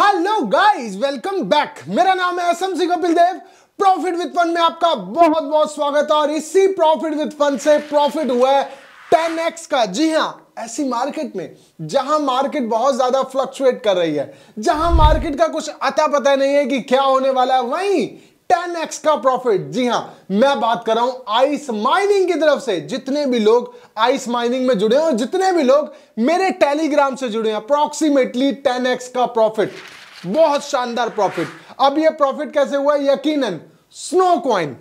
Hello guys welcome back मेरा नाम है Asam Singh Kapil Dev. Profit with fund में आपका बहुत बहुत स्वागत है और इसी प्रॉफिट विद फंड से प्रॉफिट हुआ है 10x का। जी हाँ ऐसी मार्केट में जहाँ मार्केट बहुत ज़्यादा फ्लक्चुएट कर रही है, जहाँ मार्केट का कुछ अता पता नहीं है कि क्या होने वाला है, वहीं 10x का प्रॉफिट। जी हाँ, मैं बात कर रहा हूँ आइस माइनिंग की तरफ़ से। जितने भी लोग आइस माइनिंग में जुड़े हैं, जितने भी लोग मेरे टेलीग्राम से जुड़े हैं अप्रोक्सीमेटली 10x का प्रॉफिट। बहुत शानदार प्रॉफिट। अब यह प्रॉफिट कैसे हुआ? यकीनन, स्नो कॉइन।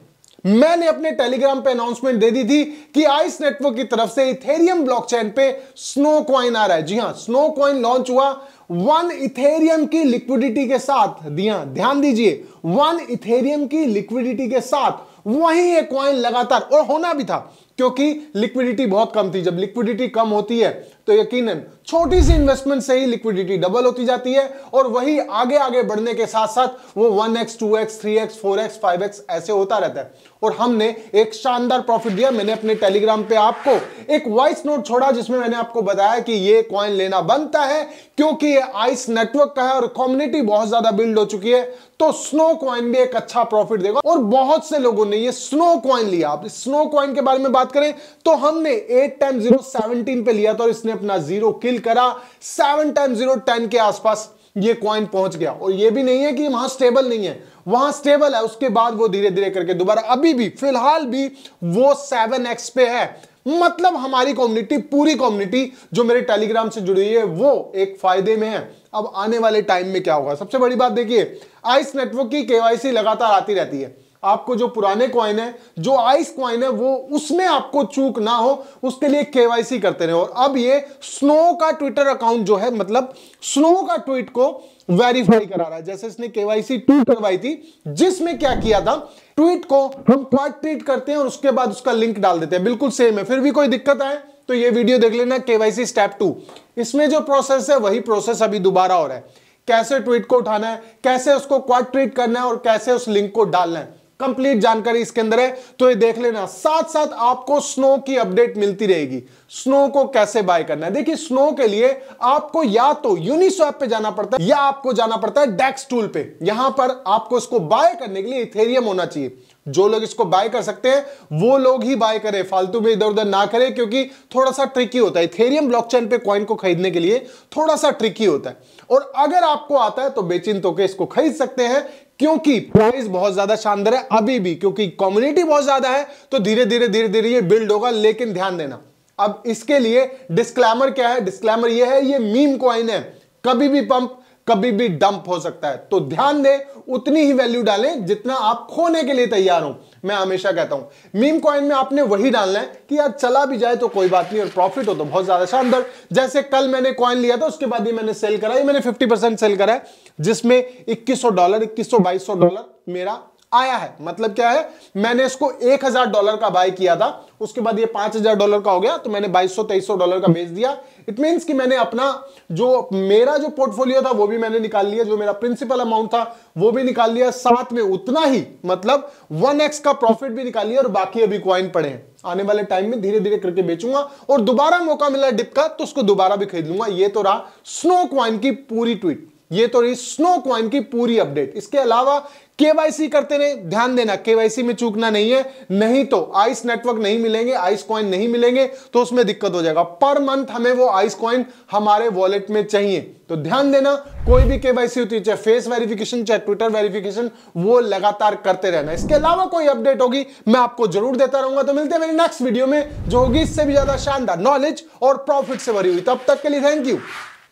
मैंने अपने टेलीग्राम पे अनाउंसमेंट दे दी थी कि आइस नेटवर्क की तरफ़ से इथेरियम ब्लॉकचेन पे स्नो क्वाइन आ रहा है। जी हाँ, स्नो क्वाइन लॉन्च हुआ। वन इथेरियम की लिक्विडिटी के साथ दिया ध्यान दीजिए वन इथेरियम की लिक्विडिटी के साथ वही ये कॉइन लगातार, और होना भी था। क्योंकि लिक्विडिटी बहुत कम थी। जब लिक्विडिटी कम होती है तो यकीनन छोटी सी इन्वेस्टमेंट से ही लिक्विडिटी डबल होती जाती है और वही आगे आगे बढ़ने के साथ साथ वो one X two X three X four X five X ऐसे होता रहता है। और हमने एक शानदार प्रॉफिट दिया। मैंने अपने टेलीग्राम पे आपको एक वॉइस नोट छोड़ा, जिसमें मैंने आपको बताया कि ये कॉइन लेना बनता है, क्योंकि ये आइस नेटवर्क का है और कम्युनिटी बहुत ज़्यादा बिल्ड हो चुकी है। तो स्नो कॉइन भी एक अच्छा प्रॉफिट देगा। और बहुत से लोगों ने ये स्नो कॉइन लिया। आप स्नो कॉइन के बारे में बात करें तो हमने एट टाइम ज़ीरो सेवनटीन पे लिया था और इसने अपना ज़ीरो किल करा। सेवन टाइम ज़ीरो टेन के आसपास ये कॉइन पहुँच गया। और ये भी नहीं है कि वहाँ स्टेबल नहीं है। वहाँ स्टेबल है, उसके बाद वो धीरे धीरे करके दोबारा अभी भी, फ़िलहाल भी वो सेवन एक्स पे है। मतलब हमारी कम्युनिटी पूरी कम्युनिटी जो मेरे टेलीग्राम से जुड़ी है, वो एक फ़ायदे में है। अब आने वाले टाइम में क्या होगा? सबसे बड़ी बात देखिए आइस नेटवर्क की केवाईसी लगातार आती रहती है। आपको जो पुराने कॉइन है, जो आइस कॉइन है, वो उसमें आपको चूक ना हो, उसके लिए केवाईसी करते रहे। और अब ये स्नो का ट्विटर अकाउंट जो है मतलब स्नो का ट्वीट को वेरीफाई करा रहा है। जैसे इसने केवाईसी टू करवाई थी, जिसमें क्या किया था ट्वीट को हम क्वाट ट्वीट करते हैं और उसके बाद उसका लिंक डाल देते हैं। बिल्कुल सेम है, फिर भी कोई दिक्कत आए तो ये वीडियो देख लेना केवाईसी स्टेप टू इसमें जो प्रोसेस है, वही प्रोसेस अभी दोबारा हो रहा है। कैसे ट्वीट को उठाना है, कैसे उसको क्वाट ट्वीट करना है और कैसे उस लिंक को डालना है। कंप्लीट जानकारी इसके अंदर है तो ये देख लेना। साथ साथ आपको स्नो की अपडेट मिलती रहेगी। स्नो को कैसे बाय करना है? देखिए स्नो के लिए आपको या तो यूनिस्वैप पे जाना पड़ता है या आपको जाना पड़ता है डेक्स टूल पे। यहाँ पर आपको इसको बाय करने के लिए इथेरियम होना चाहिए। जो लोग इसको बाय कर सकते हैं, वो लोग ही बाय करें। फालतू में इधर उधर ना करें, क्योंकि थोड़ा सा ट्रिकी होता है। इथेरियम ब्लॉकचेन पे कॉइन को खरीदने के लिए थोड़ा सा ट्रिकी होता है। और अगर आपको आता है तो बेचिन तो के इसको खरीद सकते हैं, क्योंकि प्राइस बहुत ज़्यादा शानदार है अभी भी, क्योंकि कम्युनिटी बहुत ज़्यादा है तो धीरे धीरे धीरे धीरे ये बिल्ड होगा, लेकिन ध्यान देना। अब इसके लिए डिस्क्लैमर क्या है? डिस्क्लैमर ये है, ये मीम कॉइन है। कभी भी पंप कभी भी डंप हो सकता है। तो ध्यान दें, उतनी ही वैल्यू डालें जितना आप खोने के लिए तैयार हो। मैं हमेशा कहता हूँ मीम कॉइन में आपने वही डालना है कि यार चला भी जाए तो कोई बात नहीं, और प्रॉफिट हो तो बहुत ज़्यादा शानदार। जैसे कल मैंने कॉइन लिया था, उसके बाद ही मैंने सेल करा, ये मैंने 50 परसेंट सेल करा है, जिसमें 2100 डॉलर 2100 2200 डॉलर मेरा आया है। मतलब क्या है? मैंने इसको एक हज़ार डॉलर का बाय किया था। उसके बाद ये पाँच हज़ार डॉलर का हो गया तो मैंने बाईस सौ, तेईस सौ डॉलर का बेच दिया। इट मीन्स कि मैंने अपना जो मेरा जो पोर्टफोलियो था, वो भी मैंने निकाल लिया। जो मेरा प्रिंसिपल अमाउंट था, वो भी निकाल लिया। साथ में उतना ही मतलब वन एक्स का प्रॉफिट भी निकाल लिया और बाकी अभी क्वाइन पड़े हैं। आने वाले टाइम में धीरे धीरे करके बेचूँगा और दोबारा मौका मिला डिप का तो उसको दोबारा भी खरीद लूँगा। ये तो रहा स्नो क्वाइन की पूरी ट्वीट ये तो रही स्नो क्वाइन की पूरी अपडेट इसके अलावा केवाईसी करते रहे, ध्यान देना केवाईसी में चूकना नहीं है, नहीं तो आइस नेटवर्क नहीं मिलेंगे आइस कॉइन नहीं मिलेंगे तो उसमें दिक्कत हो जाएगा। पर मंथ हमें वो आइस कॉइन हमारे वॉलेट में चाहिए। तो ध्यान देना, कोई भी केवाईसी होती है, चाहे फेस वेरिफिकेशन चाहे ट्विटर वेरिफिकेशन वो लगातार करते रहना। इसके अलावा कोई अपडेट होगी, मैं आपको ज़रूर देता रहूँगा। तो मिलते हैं मेरी नेक्स्ट वीडियो में, जो होगी इससे भी ज़्यादा शानदार नॉलेज और प्रॉफिट से भरी हुई। तब तक के लिए thank you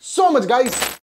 so much guys